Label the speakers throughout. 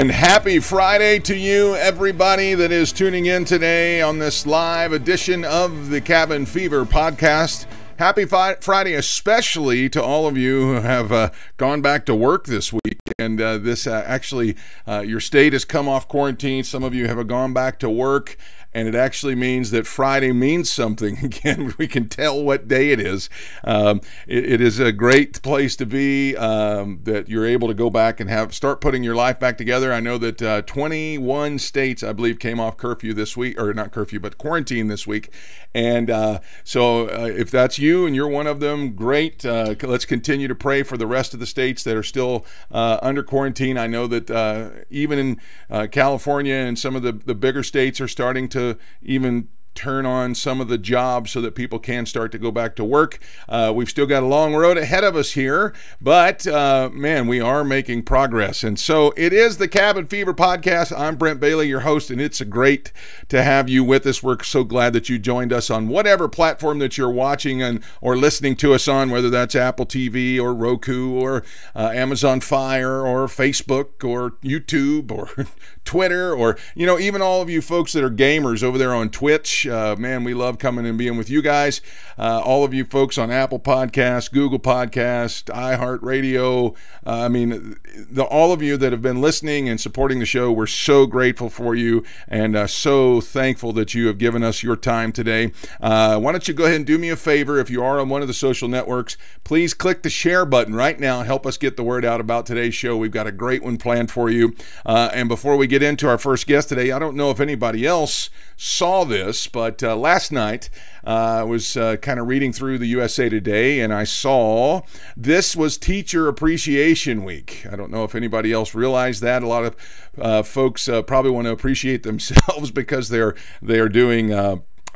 Speaker 1: And happy Friday to you, everybody that is tuning in today on this live edition of the Cabin Fever podcast. Happy fi- Friday, especially to all of you who have uh, gone back to work this week. And uh, this uh, actually, uh, your state has come off quarantine. Some of you have gone back to work and it actually means that Friday means something again. We can tell what day it is. Um, it, it is a great place to be. Um, that you're able to go back and have start putting your life back together. I know that uh, 21 states, I believe, came off curfew this week, or not curfew, but quarantine this week. And uh, so, uh, if that's you and you're one of them, great. Uh, let's continue to pray for the rest of the states that are still uh, under quarantine. I know that uh, even in California and some of the, the bigger states are starting to even turn on some of the jobs so that people can start to go back to work. Uh, we've still got a long road ahead of us here, but uh, man, we are making progress. And so it is the Cabin Fever podcast. I'm Brent Bailey, your host, and it's great to have you with us. We're so glad that you joined us on whatever platform that you're watching and or listening to us on, whether that's Apple TV or Roku or uh, Amazon Fire or Facebook or YouTube or Twitter or you know even all of you folks that are gamers over there on Twitch. Uh, man, we love coming and being with you guys. Uh, all of you folks on Apple Podcast, Google Podcast, iHeartRadio. Uh, I mean, the, all of you that have been listening and supporting the show, we're so grateful for you and uh, so thankful that you have given us your time today. Uh, why don't you go ahead and do me a favor if you are on one of the social networks, please click the share button right now. Help us get the word out about today's show. We've got a great one planned for you. Uh, and before we get into our first guest today, I don't know if anybody else saw this, but uh, last night uh, I was uh, kind of reading through the USA Today and I saw this was Teacher Appreciation Week. I don't know if anybody else realized that. A lot of uh, folks uh, probably want to appreciate themselves because they're they are doing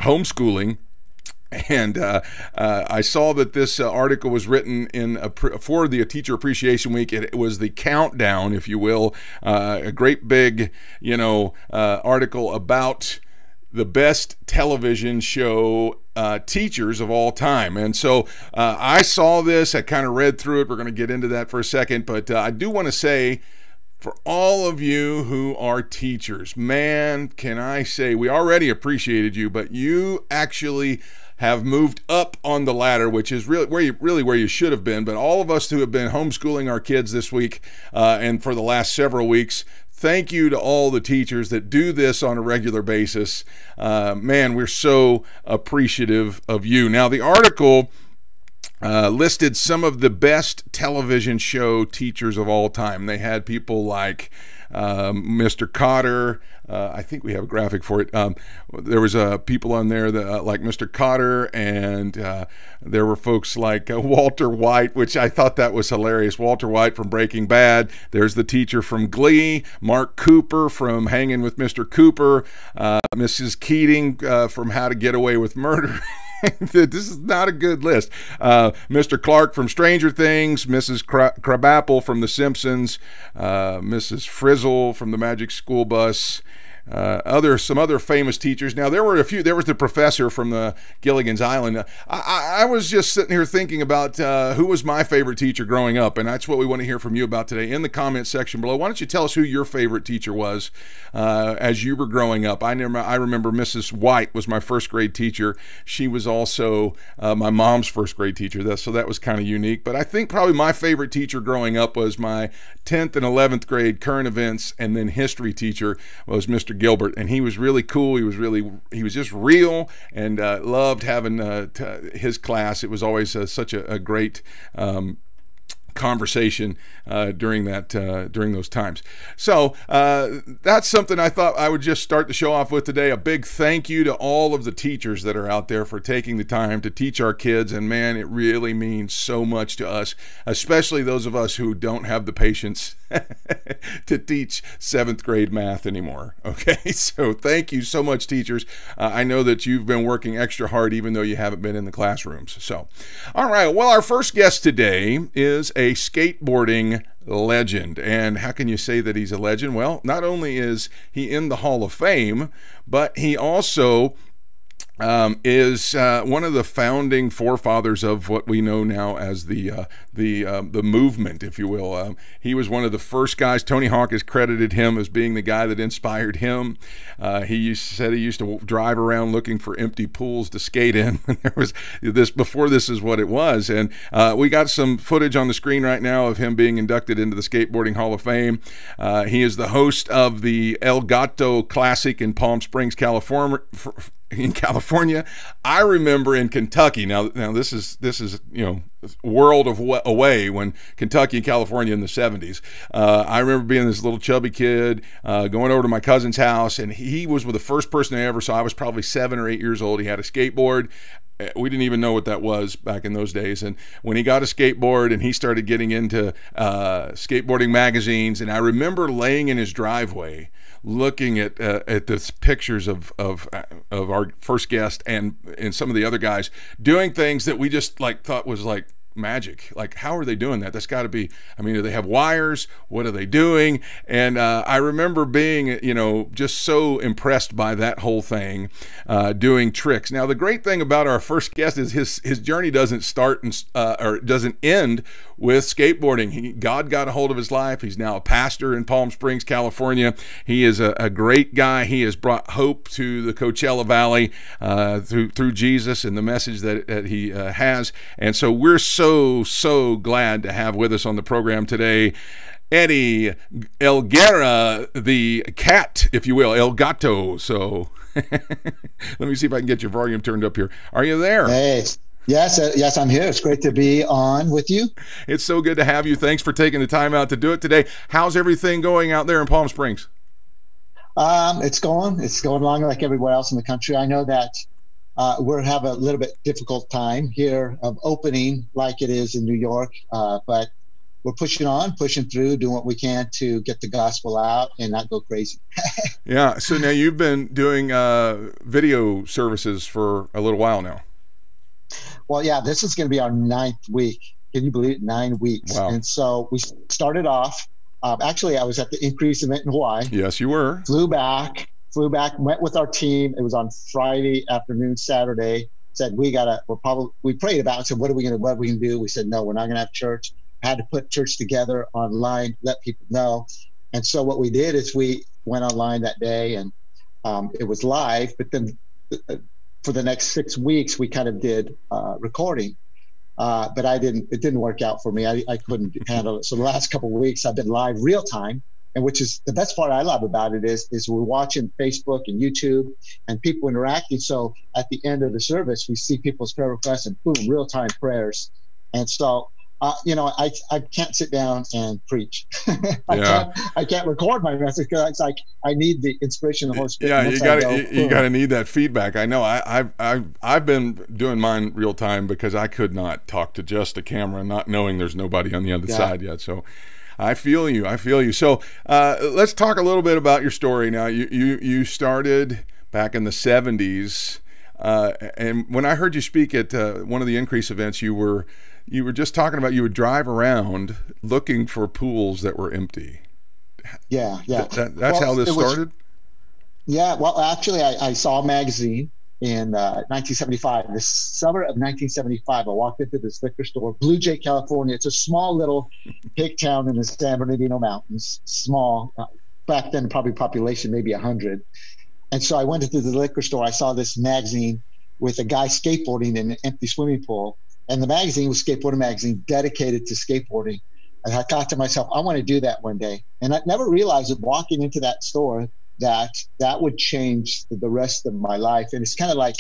Speaker 1: homeschooling and uh, uh, I saw that this uh, article was written in for the Teacher Appreciation Week. It, was the countdown, if you will, a great big, you know, article about the best television show uh, teachers of all time. And so I saw this. I kind of read through it. We're going to get into that for a second, but I do want to say for all of you who are teachers, man, can I say we already appreciated you, but you actually have moved up on the ladder, which is really where you really where you should have been. But all of us who have been homeschooling our kids this week uh, and for the last several weeks, thank you to all the teachers that do this on a regular basis. Uh, man, we're so appreciative of you. Now, the article. Uh, listed some of the best television show teachers of all time. They had people like um, Mr. Kotter. Uh, I think we have a graphic for it. Um, there was uh, people on there that, uh, like Mr. Kotter, and uh, there were folks like uh, Walter White, which I thought that was hilarious. Walter White from Breaking Bad. There's the teacher from Glee. Mark Cooper from Hanging with Mr. Cooper. Uh, Mrs. Keating from How to Get Away with Murder. this is not a good list. Uh, Mr. Clark from Stranger Things, Mrs. Krabappel from The Simpsons, uh, Mrs. Frizzle from The Magic School Bus, uh, other some other famous teachers. Now there were a few. There was the professor from the Gilligan's Island. I, I, I was just sitting here thinking about uh, who was my favorite teacher growing up, and that's what we want to hear from you about today in the comment section below. Why don't you tell us who your favorite teacher was uh, as you were growing up? I remember I remember Mrs. White was my first grade teacher. She was also uh, my mom's first grade teacher. That, so that was kind of unique. But I think probably my favorite teacher growing up was my 10th and 11th grade current events and then history teacher was Mr. Gilbert, and he was really cool. He was really he was just real, and uh, loved having uh, his class. It was always uh, such a, a great. Um, conversation uh, during that uh, during those times. So uh, that's something I thought I would just start the show off with today. A big thank you to all of the teachers that are out there for taking the time to teach our kids. And man, it really means so much to us, especially those of us who don't have the patience to teach seventh grade math anymore. Okay, so thank you so much, teachers. Uh, I know that you've been working extra hard even though you haven't been in the classrooms. So, all right. Well, our first guest today is a skateboarding legend. And how can you say that he's a legend? Well, not only is he in the Hall of Fame, but he also um, is uh, one of the founding forefathers of what we know now as the uh, the uh, the movement, if you will. Um, he was one of the first guys. Tony Hawk has credited him as being the guy that inspired him. Uh, he used, said he used to drive around looking for empty pools to skate in. there was this before this is what it was, and uh, we got some footage on the screen right now of him being inducted into the Skateboarding Hall of Fame. Uh, he is the host of the El Gato Classic in Palm Springs, California in California. I remember in Kentucky. Now, now this is this is you know world of away when Kentucky and California in the 70s. Uh, I remember being this little chubby kid uh, going over to my cousin's house, and he was with the first person I ever saw. I was probably seven or eight years old. He had a skateboard. Uh, we didn't even know what that was back in those days. And when he got a skateboard and he started getting into uh, skateboarding magazines, and I remember laying in his driveway looking at uh, at the pictures of of of our first guest and and some of the other guys doing things that we just like thought was like magic. Like, how are they doing that? That's got to be, I mean, do they have wires? What are they doing? And uh, I remember being, you know, just so impressed by that whole thing, uh, doing tricks. Now, the great thing about our first guest is his, his journey doesn't start and, uh, or doesn't end with skateboarding. He, God got a hold of his life. He's now a pastor in Palm Springs, California. He is a, a great guy. He has brought hope to the Coachella Valley uh, through, through Jesus and the message that, that he uh, has. And so we're so so, glad to have with us on the program today Eddie Elguera, the cat, if you will, El Gato. So let me see if I can get your volume turned up here. Are you there?
Speaker 2: Hey, yes, uh, yes, I'm here. It's great to be on with you.
Speaker 1: It's so good to have you. Thanks for taking the time out to do it today. How's everything going out there in Palm Springs?
Speaker 2: Um, it's going. It's going along like everywhere else in the country. I know that uh, we're have a little bit difficult time here of opening like it is in New York, uh, but we're pushing on, pushing through, doing what we can to get the gospel out and not go crazy.
Speaker 1: yeah. So now you've been doing uh, video services for a little while now.
Speaker 2: Well, yeah, this is going to be our ninth week. Can you believe it? Nine weeks. Wow. And so we started off. Um, actually, I was at the Increase event in Hawaii.
Speaker 1: Yes, you were.
Speaker 2: Flew back, flew back, went with our team. It was on Friday afternoon, Saturday. Said we gotta. We're probably we prayed about. It, said what are we gonna what are we gonna do? We said no, we're not gonna have church. Had to put church together online, let people know. And so what we did is we went online that day, and um, it was live. But then uh, for the next six weeks, we kind of did uh, recording. Uh, but I didn't. It didn't work out for me. I, I couldn't handle it. So the last couple of weeks, I've been live real time and which is the best part I love about it is is we're watching Facebook and YouTube and people interacting. So at the end of the service, we see people's prayer requests and boom, real time prayers. And so uh, you know, I, I can't sit down and preach. I yeah. can't I can't record my message because it's like I need the inspiration of the Holy Spirit.
Speaker 1: Yeah, you got to you, you got to need that feedback. I know. I, I've I've I've been doing mine real time because I could not talk to just a camera, not knowing there's nobody on the other yeah. side yet. So I feel you. I feel you. So uh, let's talk a little bit about your story now. You you you started back in the '70s, uh, and when I heard you speak at uh, one of the increase events, you were you were just talking about you would drive around looking for pools that were empty.
Speaker 2: Yeah, yeah.
Speaker 1: That, that, that's well, how this started. Was,
Speaker 2: yeah, well, actually, I, I saw a magazine in uh, 1975. The summer of 1975, I walked into this liquor store, Blue Jay, California. It's a small little hick town in the San Bernardino Mountains, small. Uh, back then, probably population maybe 100. And so I went into the liquor store. I saw this magazine with a guy skateboarding in an empty swimming pool. And the magazine was Skateboarding Magazine, dedicated to skateboarding. And I thought to myself, I want to do that one day. And I never realized that walking into that store that that would change the rest of my life. And it's kind of like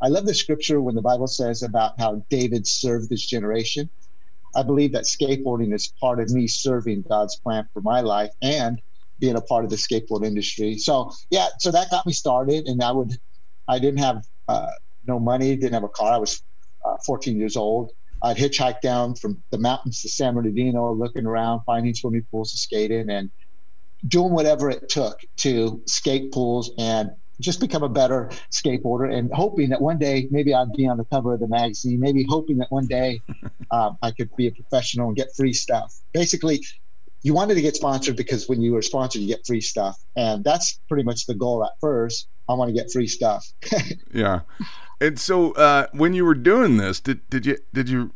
Speaker 2: I love the scripture when the Bible says about how David served his generation. I believe that skateboarding is part of me serving God's plan for my life and being a part of the skateboard industry. So yeah, so that got me started, and I would, I didn't have uh, no money, didn't have a car. I was uh, 14 years old. I'd hitchhike down from the mountains to San Bernardino, looking around, finding swimming pools to skate in, and doing whatever it took to skate pools and just become a better skateboarder and hoping that one day maybe I'd be on the cover of the magazine, maybe hoping that one day um, I could be a professional and get free stuff. Basically, you wanted to get sponsored because when you were sponsored, you get free stuff. And that's pretty much the goal at first. I want to get free stuff.
Speaker 1: yeah. And so uh, when you were doing this, did did you did you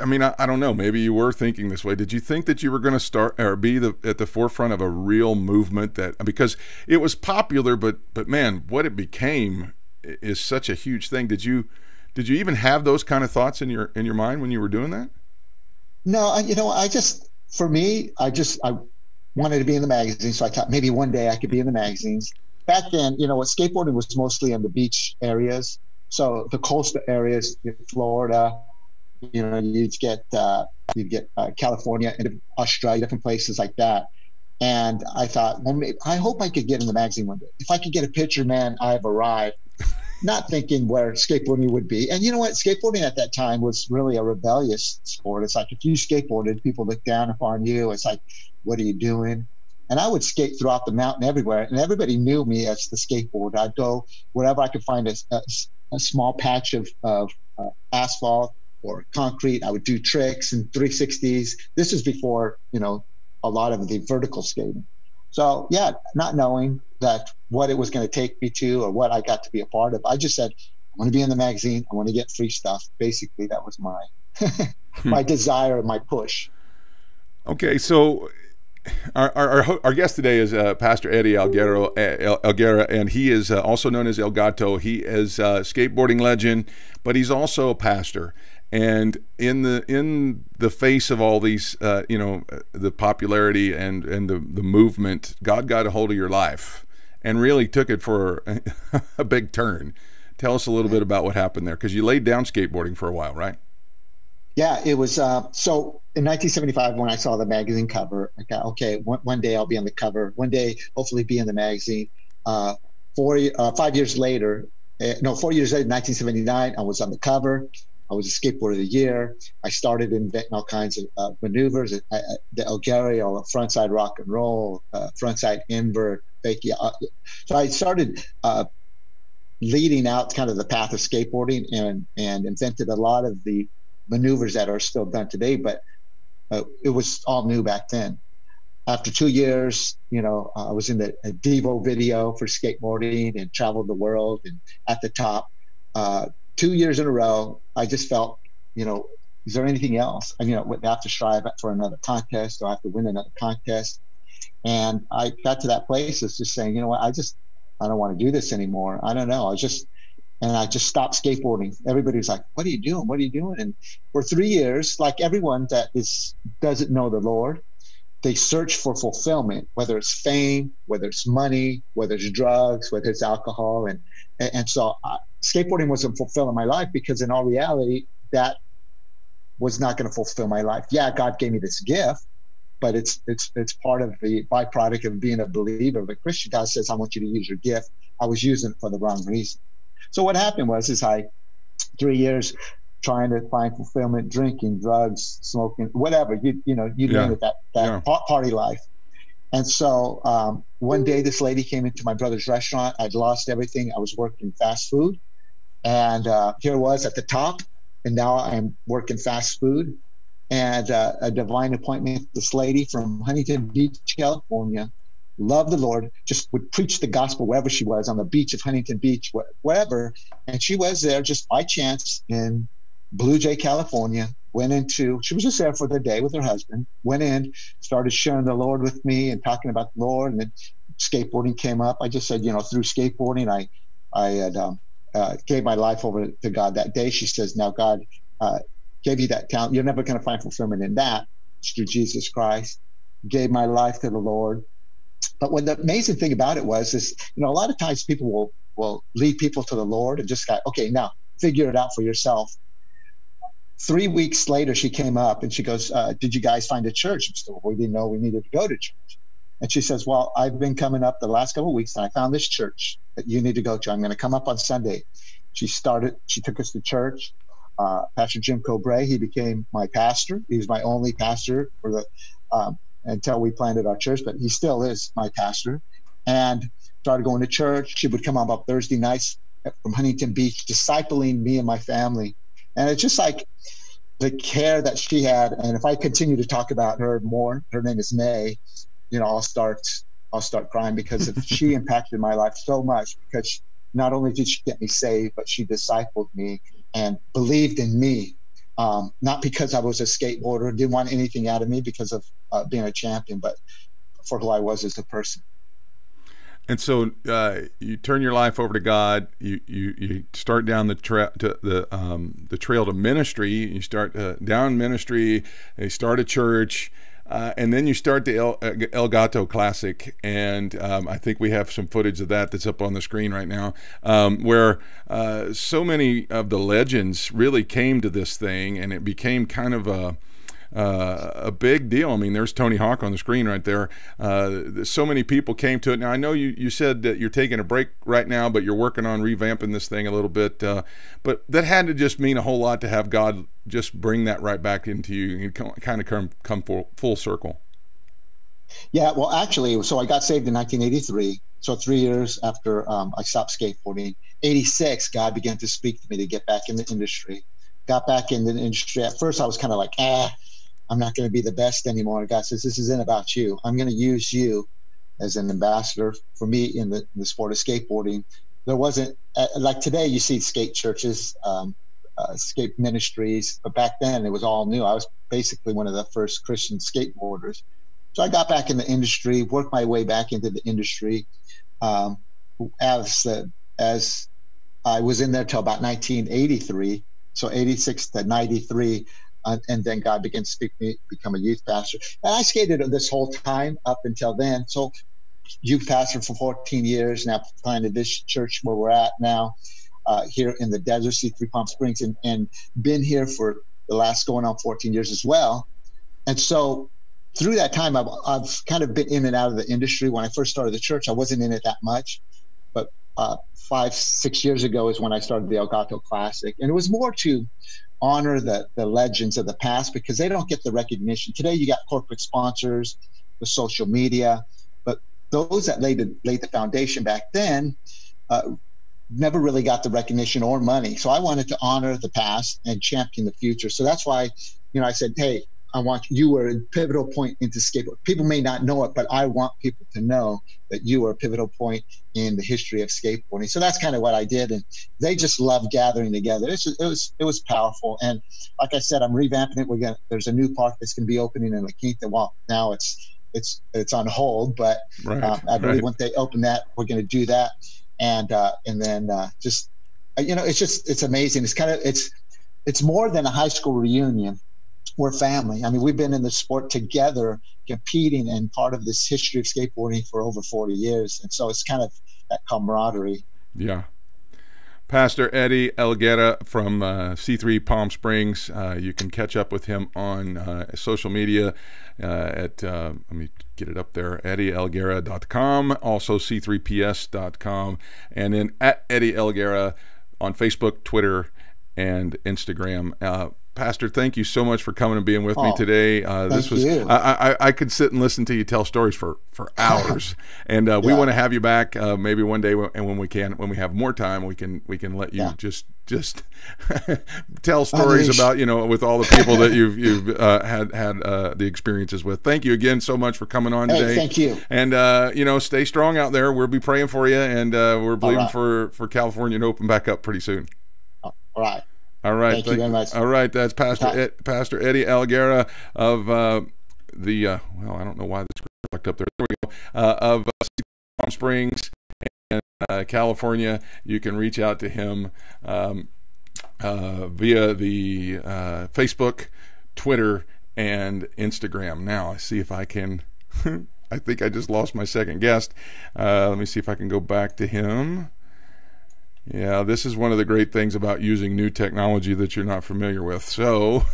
Speaker 1: I mean, I, I, don't know. Maybe you were thinking this way. Did you think that you were going to start or be the, at the forefront of a real movement that because it was popular, but but man, what it became is such a huge thing. Did you did you even have those kind of thoughts in your in your mind when you were doing that?
Speaker 2: No, you know, I just for me, I just I wanted to be in the magazine, so I thought maybe one day I could be in the magazines. Back then, you know, skateboarding was mostly in the beach areas, so the coastal areas, Florida, you know, you'd get uh, you'd get uh, California and Australia, different places like that. And I thought, well, maybe, I hope I could get in the magazine one day. If I could get a picture, man, I've arrived. Not thinking where skateboarding would be. And you know what? Skateboarding at that time was really a rebellious sport. It's like if you skateboarded, people looked down upon you. It's like, what are you doing? And I would skate throughout the mountain everywhere, and everybody knew me as the skateboarder. I'd go wherever I could find a, a, a small patch of, of uh, asphalt or concrete. I would do tricks and 360s. This is before, you know, a lot of the vertical skating. So yeah, not knowing that what it was going to take me to or what I got to be a part of, I just said, I want to be in the magazine. I want to get free stuff. Basically, that was my my desire, my push.
Speaker 1: Okay, so our, our, our, guest today is uh, Pastor Eddie Alguero, Elguera, and he is uh, also known as El Gato. He is a skateboarding legend, but he's also a pastor. And in the in the face of all these uh, you know the popularity and and the the movement god got a hold of your life and really took it for a big turn. Tell us a little bit about what happened there because you laid down skateboarding for a while right?
Speaker 2: Yeah it was uh, so in 1975 when i saw the magazine cover i got okay one, one day i'll be on the cover one day hopefully be in the magazine uh, four uh, five years later eh, no four years later 1979 i was on the cover I was a skateboarder of the year. I started inventing all kinds of uh, maneuvers, uh, uh the Elguerial, frontside rock and roll, uh, frontside invert, fake. Uh, so I started uh, leading out kind of the path of skateboarding and and invented a lot of the maneuvers that are still done today. But it was all new back then. After two years, you know, I was in the Devo video for skateboarding and traveled the world and at the top uh, two years in a row, I just felt, you know, is there anything else? I, you know, I have to strive for another contest or I have to win another contest. And I got to that place of just saying, you know what, I just, I don't want to do this anymore. I don't know. I just, and I just stopped skateboarding. Everybody was like, "What are you doing? What are you doing?" And for three years, like everyone that is doesn't know the Lord, they search for fulfillment, whether it's fame, whether it's money, whether it's drugs, whether it's alcohol, and and, and so I, skateboarding wasn't fulfilling my life because in all reality, that was not going to fulfill my life. Yeah, God gave me this gift, but it's it's it's part of the byproduct of being a believer of a Christian. God says, I want you to use your gift. I was using it for the wrong reason. So what happened was is I three years trying to find fulfillment, drinking, drugs, smoking, whatever, you you know, you yeah. name it, that that yeah. party life. And so um, one day, this lady came into my brother's restaurant. I'd lost everything. I was working fast food, and uh, here was at the top, and now I'm working fast food. And uh, a divine appointment. This lady from Huntington Beach, California, loved the Lord, just would preach the gospel wherever she was on the beach of Huntington Beach, wherever. And she was there just by chance in Blue Jay, California. Went into, she was just there for the day with her husband. Went in, started sharing the Lord with me and talking about the Lord. And then skateboarding came up. I just said, you know, through skateboarding, I, I had um, uh, gave my life over to God that day. She says, now God uh, gave you that talent. You're never going to find fulfillment in that. It's through Jesus Christ. Gave my life to the Lord. But what the amazing thing about it was, is you know, a lot of times people will will lead people to the Lord and just go, okay, now figure it out for yourself. Three weeks later, she came up and she goes, uh, "Did you guys find a church?" We didn't know we needed to go to church. And she says, Well, I've been coming up the last couple of weeks and I found this church that you need to go to. I'm going to come up on Sunday. She started, she took us to church. Uh, pastor Jim Cobray, he became my pastor. He was my only pastor for the um, until we planted our church, but he still is my pastor. And started going to church. She would come up on Thursday nights from Huntington Beach, discipling me and my family. And it's just like the care that she had. And if I continue to talk about her more, her name is May you know, I'll start I'll start crying because she impacted my life so much because not only did she get me saved, but she discipled me and believed in me. Um, not because I was a skateboarder, didn't want anything out of me because of uh, being a champion, but for who I was as a person.
Speaker 1: And so uh, you turn your life over to God. You you, you start down the tra- to the um, the trail to ministry. You start uh, down ministry. You start a church. Uh, and then you start the El, uh, El Gato Classic, and um, I think we have some footage of that that's up on the screen right now, um, where uh, so many of the legends really came to this thing, and it became kind of a uh, a big deal. I mean, there's Tony Hawk on the screen right there. Uh, so many people came to it. Now, I know you, you said that you're taking a break right now, but you're working on revamping this thing a little bit. Uh, but that had to just mean a whole lot to have God just bring that right back into you and kind of come, come full, full circle.
Speaker 2: Yeah, well, actually, so I got saved in 1983. So three years after um, I stopped skateboarding, 86, God began to speak to me to get back in the industry. Got back in the industry. At first, I was kind of like, ah, I'm not going to be the best anymore. God says, This isn't about you. I'm going to use you as an ambassador for me in the, the sport of skateboarding. There wasn't, uh, like today, you see skate churches, um, uh, skate ministries, but back then it was all new. I was basically one of the first Christian skateboarders. So I got back in the industry, worked my way back into the industry. Um, as, uh, as I was in there till about 1983. So 86 to 93, uh, and then God began to speak me, become a youth pastor. And I skated this whole time up until then. So youth pastor for 14 years now, planted this church where we're at now, uh, here in the desert, C3 Palm Springs, and, and been here for the last going on 14 years as well. And so through that time, I've, I've kind of been in and out of the industry. When I first started the church, I wasn't in it that much. But uh, five, six years ago is when I started the El Gato Classic. And it was more to honor the, the legends of the past because they don't get the recognition. Today, you got corporate sponsors, the social media, but those that laid the, laid the foundation back then uh, never really got the recognition or money. So I wanted to honor the past and champion the future. So that's why, you know, I said, hey, I want you were a pivotal point into skateboard. People may not know it, but I want people to know that you were a pivotal point in the history of skateboarding. So that's kind of what I did, and they just love gathering together. Just, it was it was powerful, and like I said, I'm revamping it. We're gonna there's a new park that's going to be opening in La Quinta. Well, now it's it's it's on hold, but right, um, I believe right. when they open that, we're going to do that, and uh, and then uh, just uh, you know, it's just it's amazing. It's kind of it's it's more than a high school reunion we're family. I mean, we've been in the sport together, competing and part of this history of skateboarding for over 40 years. And so it's kind of that camaraderie.
Speaker 1: Yeah. Pastor Eddie Elguera from uh, C3 Palm Springs. Uh, you can catch up with him on uh, social media uh, at, uh, let me get it up there, eddieelguera.com, also c3ps.com, and then at Eddie Elguera on Facebook, Twitter, and Instagram. Pastor, thank you so much for coming and being with oh, me today. Uh, this was I, I, I could sit and listen to you tell stories for for hours, and uh, we yeah. want to have you back uh, maybe one day, and when we can, when we have more time, we can we can let you yeah. just just tell stories Unleashed. about you know with all the people that you've you've uh, had had uh, the experiences with. Thank you again so much for coming on
Speaker 2: hey,
Speaker 1: today.
Speaker 2: Thank you,
Speaker 1: and uh, you know stay strong out there. We'll be praying for you, and we're believing right. for for California to open back up pretty soon.
Speaker 2: All right.
Speaker 1: All right.
Speaker 2: Thank, thank you very much.
Speaker 1: All right. That's Pastor Ed, Pastor Eddie Elguera of uh, the uh, well, I don't know why this locked up there. There we go. Uh, of uh, Palm Springs and uh, California. You can reach out to him um, uh, via the Facebook, Twitter, and Instagram. Now, I see if I can. I think I just lost my second guest. let me see if I can go back to him. Yeah, this is one of the great things about using new technology that you're not familiar with. So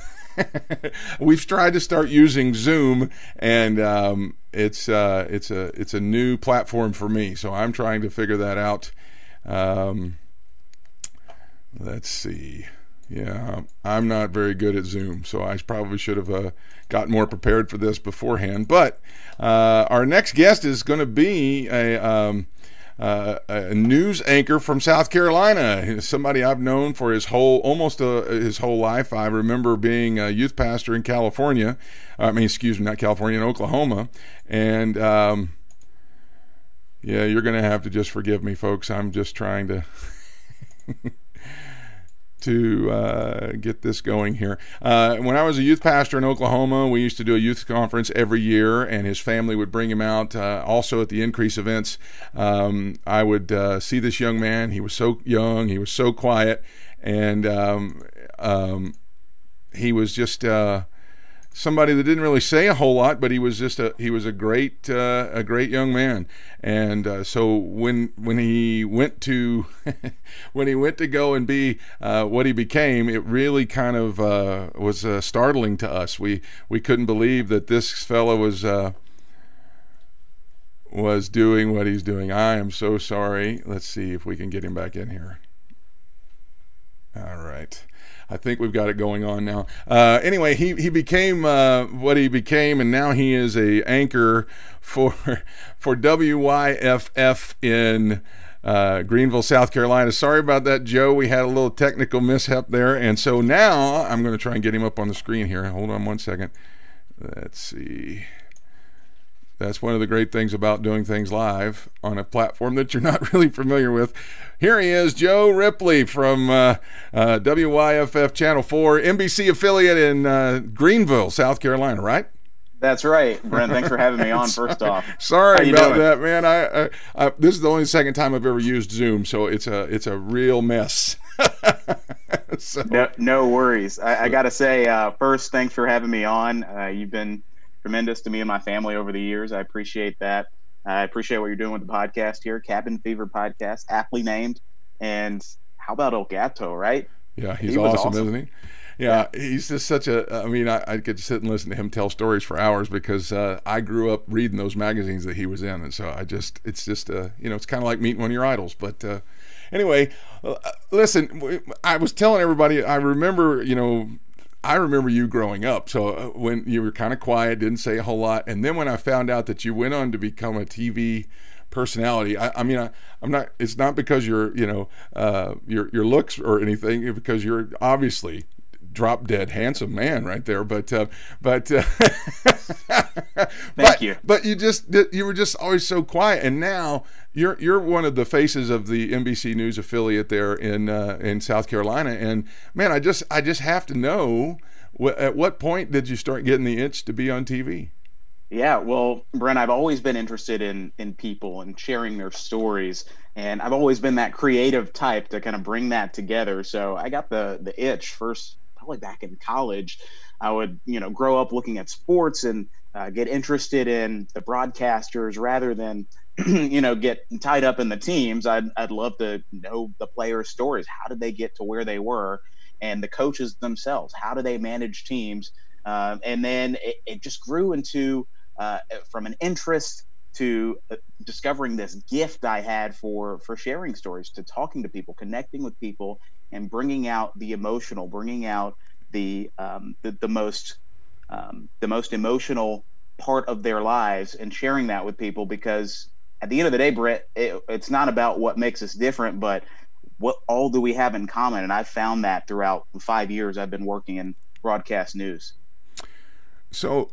Speaker 1: we've tried to start using Zoom, and um, it's uh, it's a it's a new platform for me. So I'm trying to figure that out. Um, let's see. Yeah, I'm not very good at Zoom, so I probably should have uh, got more prepared for this beforehand. But uh, our next guest is going to be a. Um, uh, a news anchor from South Carolina, somebody I've known for his whole almost uh, his whole life. I remember being a youth pastor in California. I mean, excuse me, not California, in Oklahoma, and um, Yeah, you're going to have to just forgive me, folks. I'm just trying to to uh, get this going here. Uh, when I was a youth pastor in Oklahoma, we used to do a youth conference every year, and his family would bring him out. Uh, also at the increase events, um, I would uh, see this young man. He was so young, he was so quiet, and um, um, he was just uh, somebody that didn't really say a whole lot, but he was just a he was a great uh, a great young man. And uh, so when when he went to when he went to go and be uh, what he became, it really kind of uh, was uh, startling to us. We we couldn't believe that this fellow was. Uh, was doing what he's doing. I am so sorry. Let's see if we can get him back in here. All right. I think we've got it going on now. Uh, anyway, he he became uh, what he became, and now he is a anchor for for WYFF in. Uh, Greenville, South Carolina. Sorry about that, Joe. We had a little technical mishap there. And so now I'm going to try and get him up on the screen here. Hold on one second. Let's see. That's one of the great things about doing things live on a platform that you're not really familiar with. Here he is, Joe Ripley from uh, uh, WYFF Channel 4, NBC affiliate in uh, Greenville, South Carolina, right?
Speaker 3: That's right, Brent. Thanks for having me on. First off,
Speaker 1: sorry about doing? that, man. I, I, I, this is the only second time I've ever used Zoom, so it's a it's a real mess.
Speaker 3: so. no, no worries. I, I got to say, uh, first, thanks for having me on. Uh, you've been tremendous to me and my family over the years. I appreciate that. I appreciate what you're doing with the podcast here, Cabin Fever Podcast, aptly named. And how about El Gato, right?
Speaker 1: Yeah, he's he awesome, awesome, isn't he? Yeah, he's just such a. I mean, I, I, could sit and listen to him tell stories for hours because uh, I grew up reading those magazines that he was in, and so I just, it's just, uh, you know, it's kind of like meeting one of your idols. But uh, anyway, uh, listen, I was telling everybody, I remember, you know, I remember you growing up. So uh, when you were kind of quiet, didn't say a whole lot, and then when I found out that you went on to become a TV personality, I, I mean, I, am not. It's not because you're, you know, uh, your your looks or anything, because you're obviously drop dead handsome man right there but uh, but uh,
Speaker 3: thank
Speaker 1: but,
Speaker 3: you
Speaker 1: but you just you were just always so quiet and now you're you're one of the faces of the NBC News affiliate there in uh, in South Carolina and man I just I just have to know wh- at what point did you start getting the itch to be on TV
Speaker 3: yeah, well, Brent, I've always been interested in in people and sharing their stories, and I've always been that creative type to kind of bring that together. So I got the the itch first probably back in college, I would, you know, grow up looking at sports and uh, get interested in the broadcasters rather than, you know, get tied up in the teams. I'd, I'd love to know the players' stories. How did they get to where they were? And the coaches themselves, how do they manage teams? Um, and then it, it, just grew into uh, from an interest to uh, discovering this gift I had for for sharing stories, to talking to people, connecting with people, and bringing out the emotional, bringing out the um, the, the most um, the most emotional part of their lives and sharing that with people because at the end of the day, Brett, it, it's not about what makes us different, but what all do we have in common? And I've found that throughout the five years I've been working in broadcast news.
Speaker 1: So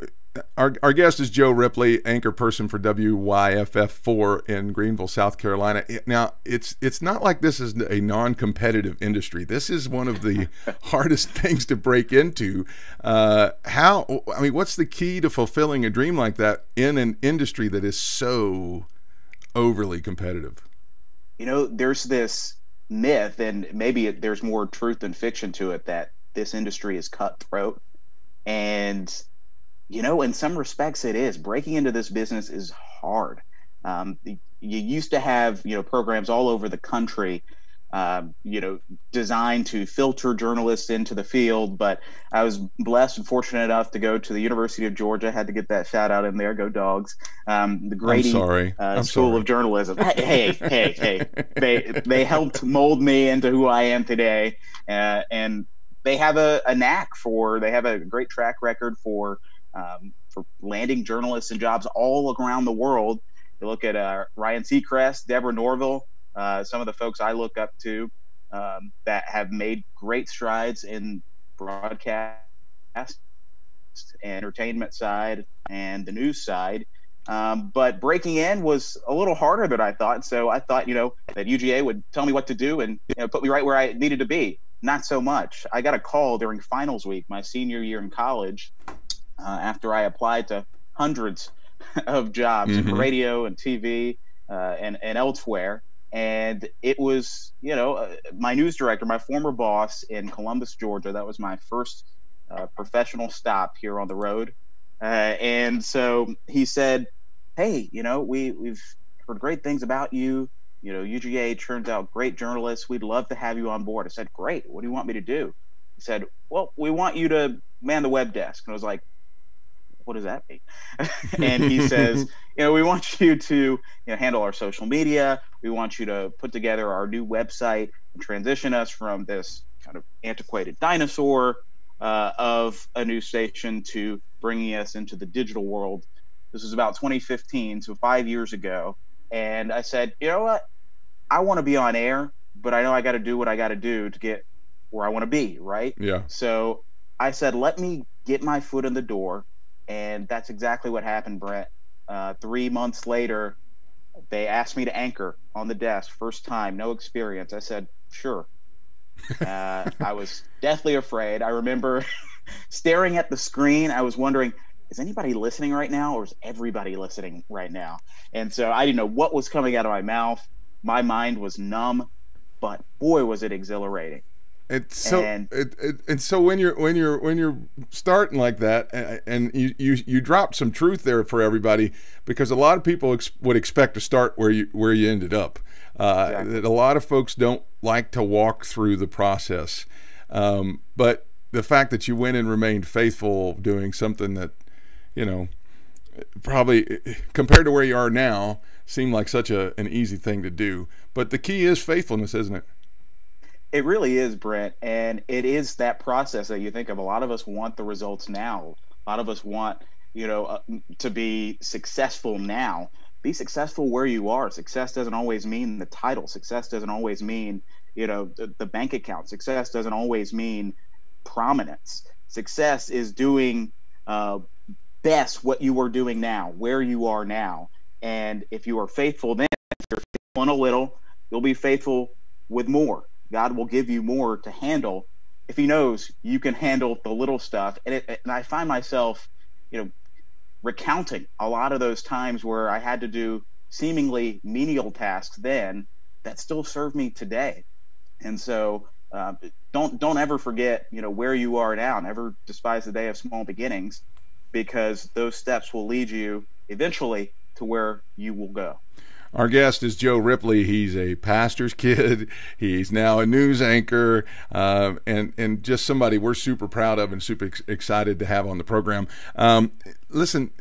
Speaker 1: our, our guest is Joe Ripley, anchor person for WYFF4 in Greenville, South Carolina. Now, it's it's not like this is a non-competitive industry. This is one of the hardest things to break into. Uh, how? I mean, what's the key to fulfilling a dream like that in an industry that is so overly competitive?
Speaker 3: You know, there's this myth, and maybe it, there's more truth than fiction to it, that this industry is cutthroat, and you know, in some respects, it is. Breaking into this business is hard. Um, you used to have, you know, programs all over the country, uh, you know, designed to filter journalists into the field. But I was blessed and fortunate enough to go to the University of Georgia. Had to get that shout out in there. Go Dogs! Um, the Grady uh, School sorry. of Journalism. hey, hey, hey! They they helped mold me into who I am today, uh, and they have a, a knack for. They have a great track record for um, for landing journalists and jobs all around the world. You look at uh, Ryan Seacrest, Deborah Norville, uh, some of the folks I look up to um, that have made great strides in broadcast, entertainment side, and the news side. Um, but breaking in was a little harder than I thought. So I thought, you know, that UGA would tell me what to do and you know, put me right where I needed to be. Not so much. I got a call during finals week, my senior year in college, uh, after I applied to hundreds of jobs mm-hmm. in radio and TV uh, and, and elsewhere. And it was, you know, uh, my news director, my former boss in Columbus, Georgia. That was my first uh, professional stop here on the road. Uh, and so he said, "Hey, you know, we we've heard great things about you. You know, UGA turns out great journalists. We'd love to have you on board." I said, "Great. What do you want me to do?" He said, "Well, we want you to man the web desk." And I was like, "What does that mean?" and he says, "You know, we want you to you know handle our social media. We want you to put together our new website and transition us from this kind of antiquated dinosaur." Uh, of a new station to bringing us into the digital world. This was about 2015, so five years ago. And I said, you know what? I want to be on air, but I know I got to do what I got to do to get where I want to be, right?
Speaker 1: Yeah.
Speaker 3: So I said, let me get my foot in the door. And that's exactly what happened, Brett. Uh, three months later, they asked me to anchor on the desk, first time, no experience. I said, sure. Uh, I was deathly afraid. I remember staring at the screen, I was wondering, is anybody listening right now or is everybody listening right now? And so I didn't know what was coming out of my mouth. My mind was numb, but boy, was it exhilarating.
Speaker 1: It's so and, it, it, and so when you're when you're when you're starting like that and, and you, you you drop some truth there for everybody because a lot of people ex- would expect to start where you where you ended up. Uh, exactly. That a lot of folks don't like to walk through the process, um, but the fact that you went and remained faithful doing something that you know probably compared to where you are now seemed like such a an easy thing to do but the key is faithfulness isn't it
Speaker 3: it really is brent and it is that process that you think of a lot of us want the results now a lot of us want you know uh, to be successful now be successful where you are success doesn't always mean the title success doesn't always mean you know the, the bank account success doesn't always mean prominence. Success is doing uh, best what you are doing now, where you are now. And if you are faithful, then if you're faithful in a little, you'll be faithful with more. God will give you more to handle if He knows you can handle the little stuff. And, it, and I find myself, you know, recounting a lot of those times where I had to do seemingly menial tasks then that still serve me today. And so uh, don't don't ever forget you know where you are now. Never despise the day of small beginnings, because those steps will lead you eventually to where you will go.
Speaker 1: Our guest is Joe Ripley. He's a pastor's kid. He's now a news anchor, uh, and and just somebody we're super proud of and super ex- excited to have on the program. Um, listen,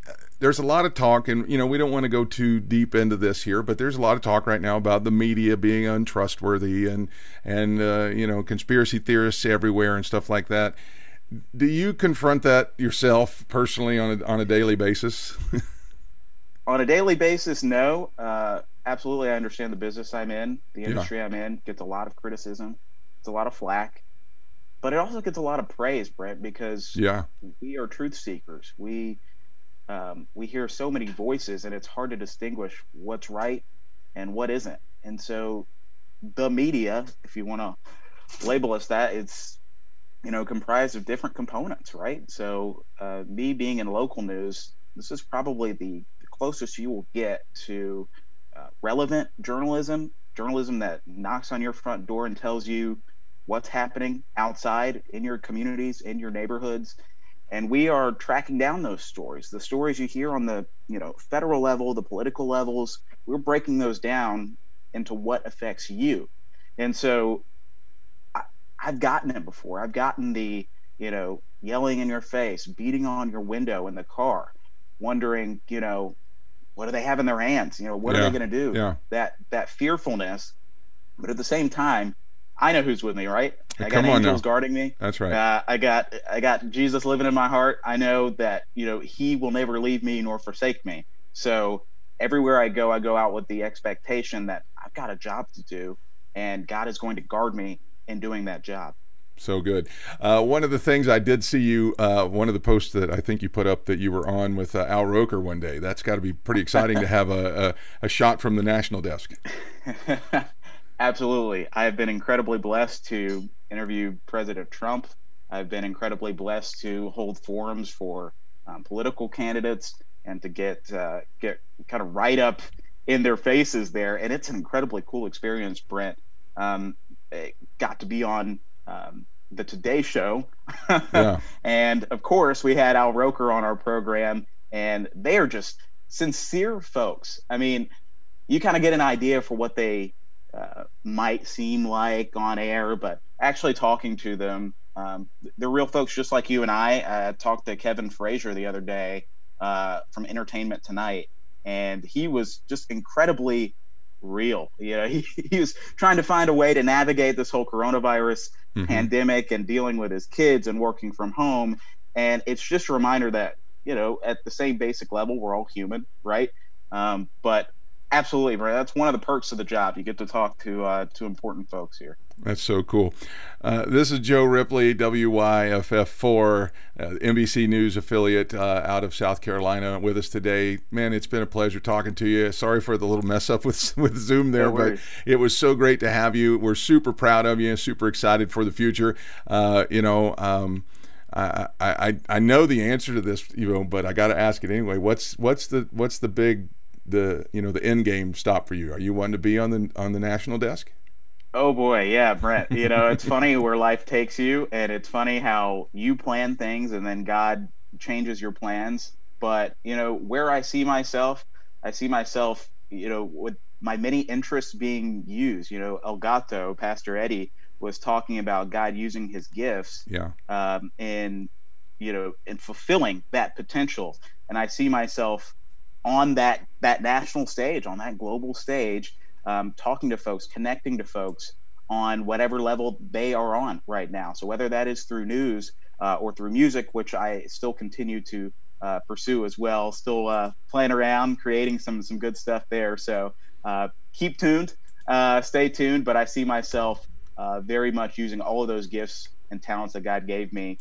Speaker 1: there's a lot of talk, and you know we don't want to go too deep into this here, but there's a lot of talk right now about the media being untrustworthy and and uh, you know conspiracy theorists everywhere and stuff like that. Do you confront that yourself personally on a on a daily basis?
Speaker 3: on a daily basis, no. Uh, absolutely, I understand the business I'm in, the industry yeah. I'm in gets a lot of criticism, it's a lot of flack, but it also gets a lot of praise, Brent, because
Speaker 1: yeah,
Speaker 3: we are truth seekers. We um, we hear so many voices and it's hard to distinguish what's right and what isn't. And so the media, if you want to label us that, it's you know comprised of different components, right? So uh, me being in local news, this is probably the, the closest you will get to uh, relevant journalism, journalism that knocks on your front door and tells you what's happening outside in your communities, in your neighborhoods, and we are tracking down those stories the stories you hear on the you know federal level the political levels. We're breaking those down into what affects you. And so I, i've gotten it before. I've gotten the you know yelling in your face beating on your window in the car wondering you know what do they have in their hands you know what yeah. are they going to do
Speaker 1: yeah.
Speaker 3: that that fearfulness but at the same time I know who's with me, right?
Speaker 1: I
Speaker 3: got angels guarding me.
Speaker 1: That's right.
Speaker 3: Uh, I got I got Jesus living in my heart. I know that you know He will never leave me nor forsake me. So everywhere I go, I go out with the expectation that I've got a job to do, and God is going to guard me in doing that job.
Speaker 1: So good. Uh, one of the things I did see you, uh, one of the posts that I think you put up that you were on with uh, Al Roker one day. That's got to be pretty exciting to have a, a, a shot from the national desk.
Speaker 3: Absolutely. I have been incredibly blessed to interview President Trump. I've been incredibly blessed to hold forums for um, political candidates and to get uh, get kind of right up in their faces there. And it's an incredibly cool experience, Brent. Um, got to be on um, the Today Show, yeah. and of course we had Al Roker on our program, and they are just sincere folks. I mean, you kind of get an idea for what they uh, might seem like on air, but actually talking to them, um, they're real folks just like you and I. I talked to Kevin Frazier the other day uh, from Entertainment Tonight, and he was just incredibly real. You know, he, he was trying to find a way to navigate this whole coronavirus mm-hmm. pandemic and dealing with his kids and working from home. And it's just a reminder that, you know, at the same basic level, we're all human, right? Um, but absolutely, bro. That's one of the perks of the job. You get to talk to uh, to important folks here.
Speaker 1: That's so cool. Uh, this is Joe Ripley, WYFF4, uh, NBC News affiliate uh, out of South Carolina, with us today. Man, it's been a pleasure talking to you. Sorry for the little mess up with with Zoom there, no but it was so great to have you. We're super proud of you, super excited for the future. Uh, you know. Um, I, I I know the answer to this, you know, but I got to ask it anyway. What's what's the what's the big the you know the end game stop for you? Are you wanting to be on the on the national desk?
Speaker 3: Oh boy, yeah, Brent. You know, it's funny where life takes you, and it's funny how you plan things and then God changes your plans. But you know, where I see myself, I see myself, you know, with my many interests being used. You know, El Gato, Pastor Eddie, was talking about God using His gifts,
Speaker 1: yeah,
Speaker 3: um, and you know, and fulfilling that potential. And I see myself on that that national stage, on that global stage, um, talking to folks, connecting to folks on whatever level they are on right now. So whether that is through news uh, or through music, which I still continue to uh, pursue as well, still uh, playing around, creating some some good stuff there. So uh, keep tuned, uh, stay tuned. But I see myself uh, very much using all of those gifts and talents that God gave me,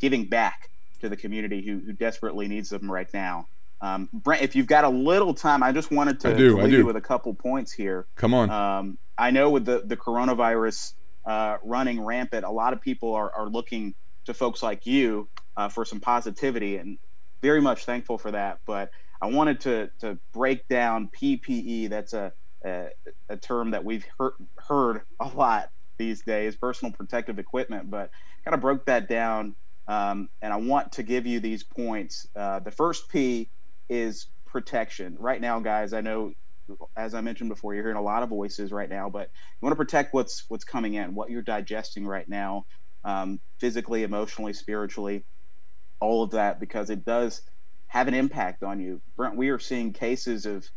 Speaker 3: giving back to the community who, who desperately needs them right now. Um, Brent, if you've got a little time, I just wanted to,
Speaker 1: do,
Speaker 3: to leave you with a couple points here.
Speaker 1: Come on.
Speaker 3: Um, I know with the, the coronavirus uh, running rampant, a lot of people are, are looking to folks like you uh, for some positivity, and very much thankful for that. But I wanted to, to break down PPE. That's a, a, a term that we've heard, heard a lot these days, personal protective equipment, but kind of broke that down. Um, and I want to give you these points. Uh, the first P is protection. Right now, guys, I know as I mentioned before, you're hearing a lot of voices right now, but you want to protect what's what's coming in, what you're digesting right now, um, physically, emotionally, spiritually, all of that, because it does have an impact on you. Brent, we are seeing cases of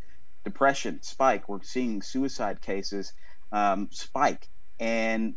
Speaker 3: depression spike. We're seeing suicide cases um, spike, and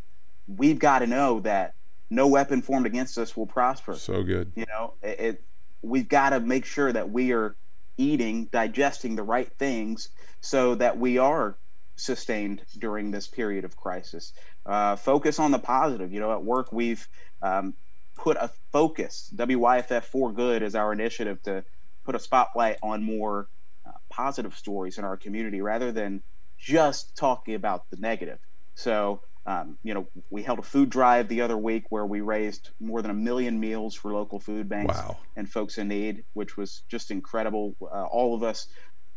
Speaker 3: we've got to know that no weapon formed against us will prosper.
Speaker 1: So good.
Speaker 3: You know, it, it we've got to make sure that we are eating, digesting the right things so that we are sustained during this period of crisis. Uh, focus on the positive. You know, at work, we've um, put a focus. WYFF for Good is our initiative to put a spotlight on more uh, positive stories in our community rather than just talking about the negative. So, um, you know, we held a food drive the other week where we raised more than a million meals for local food banks
Speaker 1: wow.
Speaker 3: and folks in need, which was just incredible. Uh, all of us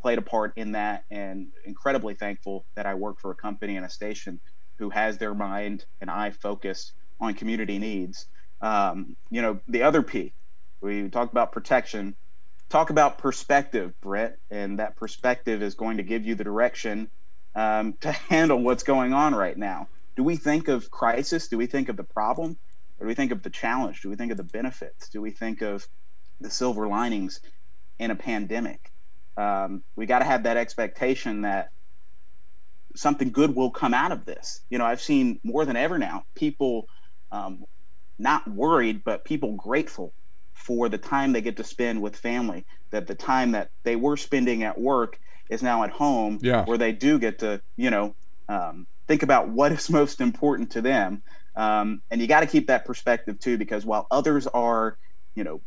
Speaker 3: played a part in that, and incredibly thankful that I work for a company and a station who has their mind and eye focused on community needs. Um, you know, the other P, we talked about protection. Talk about perspective, Brett, and that perspective is going to give you the direction um, to handle what's going on right now do we think of crisis? Do we think of the problem? Or do we think of the challenge? Do we think of the benefits? Do we think of the silver linings in a pandemic? Um, we got to have that expectation that something good will come out of this. You know, I've seen more than ever now people um, not worried, but people grateful for the time they get to spend with family. That the time that they were spending at work is now at home,
Speaker 1: yeah.
Speaker 3: where they do get to, you know, um, think about what is most important to them. Um, and you got to keep that perspective too, because while others are, you know,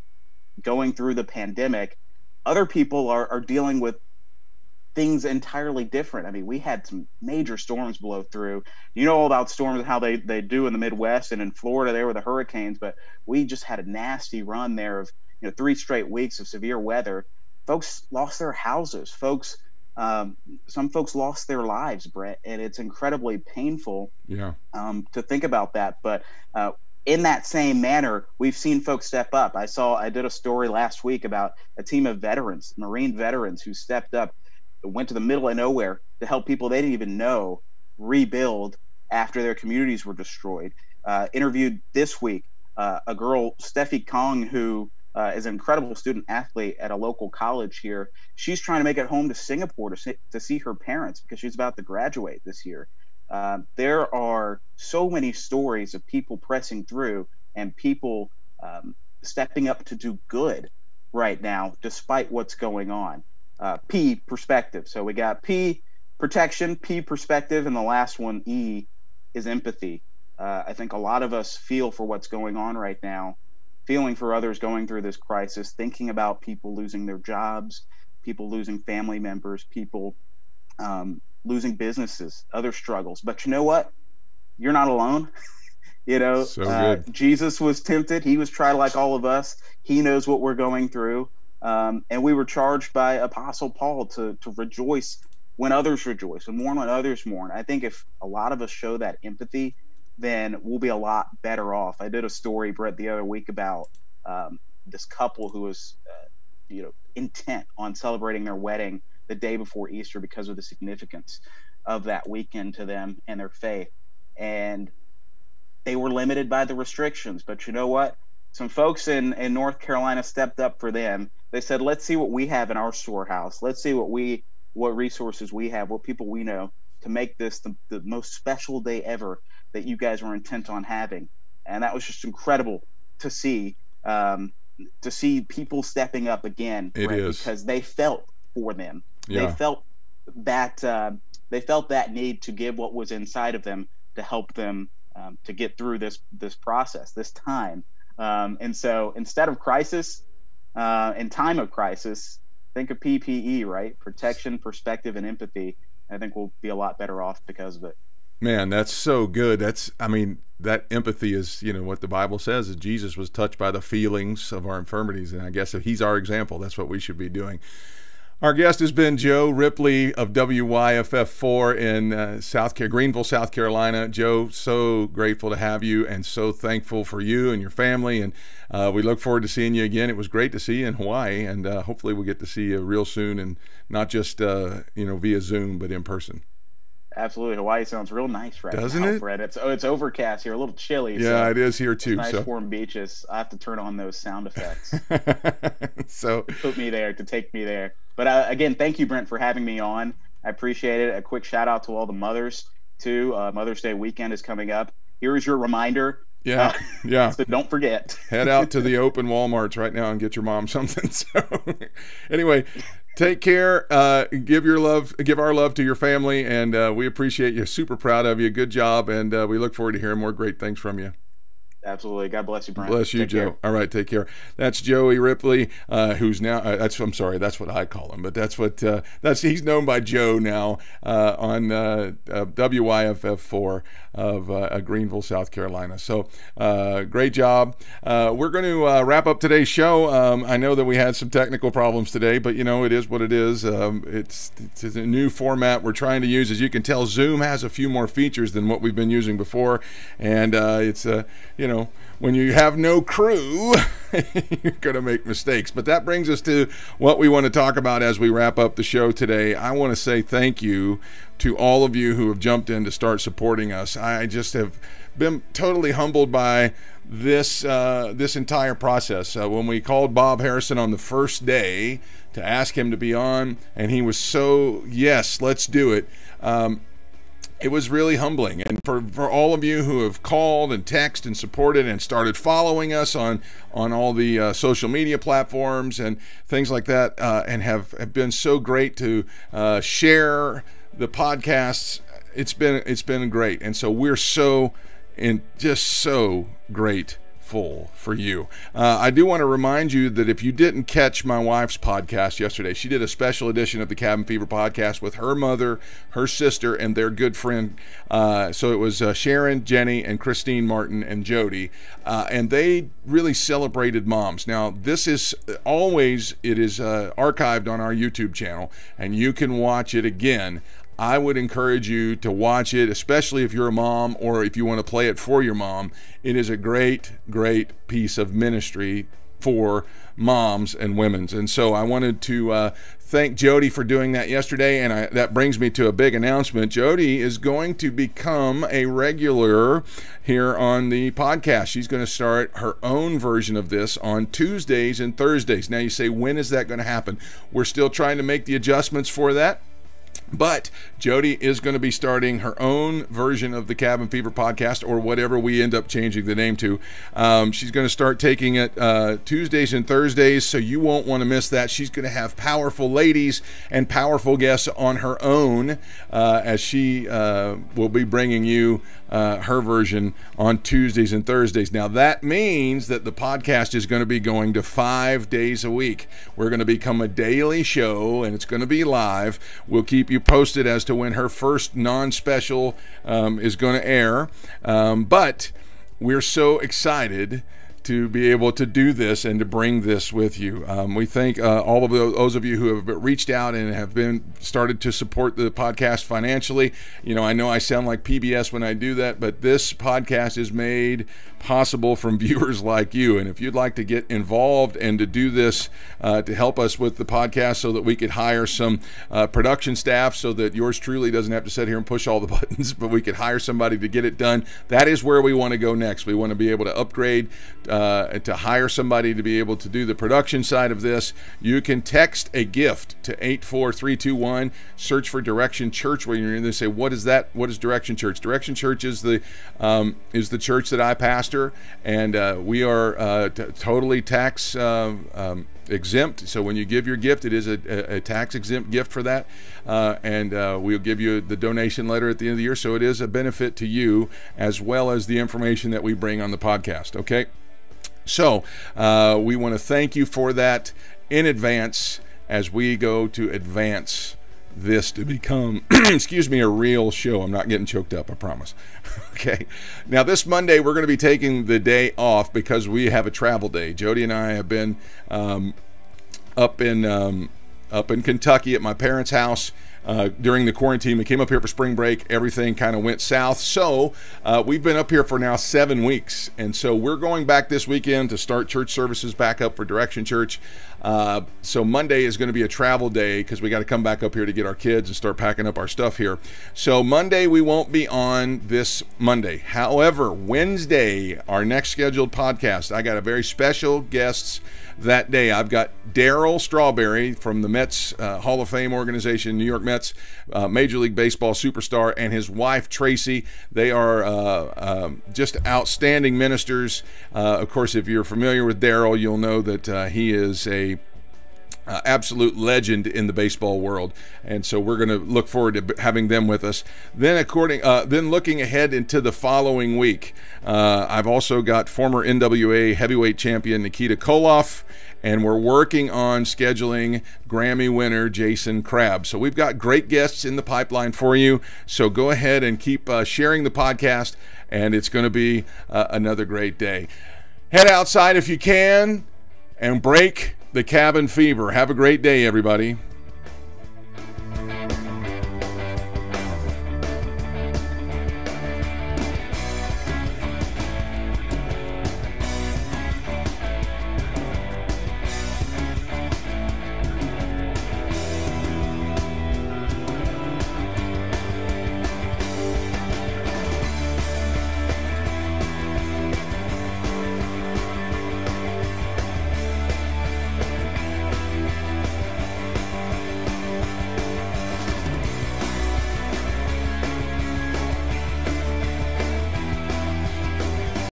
Speaker 3: going through the pandemic, other people are, are dealing with things entirely different. I mean, we had some major storms blow through. You know all about storms and how they, they do in the Midwest and in Florida there were the hurricanes, but we just had a nasty run there of you know three straight weeks of severe weather. Folks lost their houses. Folks, um, some folks lost their lives, Brett, and it's incredibly painful.
Speaker 1: Yeah.
Speaker 3: Um, to think about that, but uh, in that same manner, we've seen folks step up. I saw I did a story last week about a team of veterans, Marine veterans, who stepped up went to the middle of nowhere to help people they didn't even know rebuild after their communities were destroyed. Uh, interviewed this week uh, a girl, Steffi Kong, who uh, is an incredible student athlete at a local college here. She's trying to make it home to Singapore to see, to see her parents because she's about to graduate this year. Uh, there are so many stories of people pressing through and people um, stepping up to do good right now, despite what's going on uh, P perspective. So we got P protection, P perspective, and the last one E is empathy. Uh, I think a lot of us feel for what's going on right now, feeling for others going through this crisis, thinking about people losing their jobs, people losing family members, people um, losing businesses, other struggles. But you know what? You're not alone. you know,
Speaker 1: so uh,
Speaker 3: Jesus was tempted. He was tried like all of us. He knows what we're going through. Um, and we were charged by Apostle Paul to, to rejoice when others rejoice and mourn when others mourn. I think if a lot of us show that empathy, then we'll be a lot better off. I did a story, Brett, the other week about um, this couple who was, uh, you know, intent on celebrating their wedding the day before Easter because of the significance of that weekend to them and their faith. And they were limited by the restrictions. But you know what? Some folks in, in North Carolina stepped up for them they said, let's see what we have in our storehouse. Let's see what we what resources we have, what people we know to make this the, the most special day ever that you guys were intent on having. And that was just incredible to see. Um, to see people stepping up again
Speaker 1: It
Speaker 3: right?
Speaker 1: is
Speaker 3: because they felt for them.
Speaker 1: Yeah.
Speaker 3: They felt that uh, they felt that need to give what was inside of them to help them um, to get through this this process, this time. Um, and so instead of crisis, uh, in time of crisis, think of PPE, right? Protection, perspective, and empathy. I think we'll be a lot better off because of it.
Speaker 1: Man, that's so good. That's, I mean, that empathy is, you know, what the Bible says is Jesus was touched by the feelings of our infirmities. And I guess if he's our example, that's what we should be doing. Our guest has been Joe Ripley of WYFF4 in uh, South Car- Greenville, South Carolina. Joe, so grateful to have you and so thankful for you and your family. And uh, we look forward to seeing you again. It was great to see you in Hawaii, and uh, hopefully we'll get to see you real soon and not just, uh, you know, via Zoom, but in person.
Speaker 3: Absolutely, Hawaii sounds real nice right
Speaker 1: Doesn't
Speaker 3: now,
Speaker 1: it?
Speaker 3: Brett. It's oh, it's overcast here, a little chilly.
Speaker 1: Yeah,
Speaker 3: so
Speaker 1: it is here too.
Speaker 3: nice
Speaker 1: so.
Speaker 3: warm beaches. I have to turn on those sound effects.
Speaker 1: so
Speaker 3: Put me there to take me there. But uh, again, thank you, Brent, for having me on. I appreciate it. A quick shout out to all the mothers too. Uh, Mother's Day weekend is coming up. Here is your reminder.
Speaker 1: yeah,
Speaker 3: Uh,
Speaker 1: yeah.
Speaker 3: So don't forget.
Speaker 1: head out to the open Walmarts right now and get your mom something. So, anyway, take care. Uh, give your love, give our love to your family, and uh, we appreciate you. Super proud of you. Good job, and uh, we look forward to hearing more great things from you.
Speaker 3: Absolutely. God bless you, Brent.
Speaker 1: Bless you,
Speaker 3: Take
Speaker 1: Joe.
Speaker 3: care.
Speaker 1: All right, take care. That's Joey Ripley, uh, who's now. Uh, that's I'm sorry, that's what I call him, but that's what uh, that's he's known by Joe now uh, on uh, uh, WYFF four of uh, Greenville, South Carolina. So uh, great job. Uh, we're going to uh, wrap up today's show. Um, I know that we had some technical problems today, but you know it is what it is. Um, it's it's a new format we're trying to use. As you can tell, Zoom has a few more features than what we've been using before, and uh, it's uh, you know when you have no crew, you're going to make mistakes. But that brings us to what we want to talk about as we wrap up the show today. I want to say thank you to all of you who have jumped in to start supporting us. I just have been totally humbled by this uh, this entire process. Uh, when we called Bob Harrison on the first day to ask him to be on, and he was so yes, let's do it. Um, it was really humbling. And for, for all of you who have called and texted and supported and started following us on on all the uh, social media platforms and things like that, uh, and have, have been so great to uh, share the podcasts it's been it's been great, and so we're so and just so great full for you. Uh, I do want to remind you that if you didn't catch my wife's podcast yesterday, she did a special edition of the Cabin Fever podcast with her mother, her sister, and their good friend. Uh, so it was uh, Sharon, Jenny, and Christine Martin and Jody, uh, and they really celebrated moms. Now this is always it is uh, archived on our YouTube channel, and you can watch it again. I would encourage you to watch it, especially if you're a mom or if you want to play it for your mom. It is a great, great piece of ministry for moms and women's. And so I wanted to uh, thank Jody for doing that yesterday. And I, that brings me to a big announcement. Jody is going to become a regular here on the podcast. She's going to start her own version of this on Tuesdays and Thursdays. Now you say, when is that going to happen? We're still trying to make the adjustments for that. But Jody is going to be starting her own version of the Cabin Fever podcast, or whatever we end up changing the name to. Um, she's going to start taking it uh, Tuesdays and Thursdays, so you won't want to miss that. She's going to have powerful ladies and powerful guests on her own uh, as she uh, will be bringing you uh, her version on Tuesdays and Thursdays. Now, that means that the podcast is going to be going to five days a week. We're going to become a daily show, and it's going to be live. We'll keep you you posted as to when her first non special um, is going to air. Um, but we're so excited to be able to do this and to bring this with you. Um, we thank uh, all of those of you who have reached out and have been started to support the podcast financially. You know, I know I sound like PBS when I do that, but this podcast is made possible from viewers like you. And if you'd like to get involved and to do this uh, to help us with the podcast so that we could hire some uh, production staff so that yours truly doesn't have to sit here and push all the buttons, but we could hire somebody to get it done, that is where we want to go next. We want to be able to upgrade, uh, to hire somebody to be able to do the production side of this. You can text a gift to 84321, search for Direction Church where you're going to say, what is that? What is Direction Church? Direction Church is the, um, is the church that I pastor pastor, and uh, we are uh, t- totally tax uh, um, exempt. So when you give your gift, it is a, a tax exempt gift for that, uh, and uh, we'll give you the donation letter at the end of the year. So it is a benefit to you as well as the information that we bring on the podcast. Okay, so uh, we want to thank you for that in advance as we go to advance this to become, excuse me, a real show. I'm not getting choked up, I promise. okay. Now, this Monday, we're going to be taking the day off because we have a travel day. Jody and I have been um, up in um, up in Kentucky at my parents' house uh, during the quarantine. We came up here for spring break. Everything kind of went south. So uh, we've been up here for now seven weeks. And so we're going back this weekend to start church services back up for Direction Church. Uh, so Monday is going to be a travel day because we got to come back up here to get our kids and start packing up our stuff here. So Monday we won't be on this Monday. However, Wednesday, our next scheduled podcast, I got a very special guests that day. I've got Darryl Strawberry from the Mets uh, Hall of Fame organization, New York Mets, uh, Major League Baseball superstar, and his wife Tracy. They are uh, um, just outstanding ministers. Uh, of course, if you're familiar with Darryl, you'll know that uh, he is a uh, absolute legend in the baseball world, and so we're going to look forward to having them with us. Then, according, uh, then looking ahead into the following week, uh, I've also got former NWA heavyweight champion Nikita Koloff, and we're working on scheduling Grammy winner Jason Crabb. So we've got great guests in the pipeline for you. So go ahead and keep uh, sharing the podcast, and it's going to be uh, another great day. Head outside if you can, and break the cabin fever. Have a great day, everybody.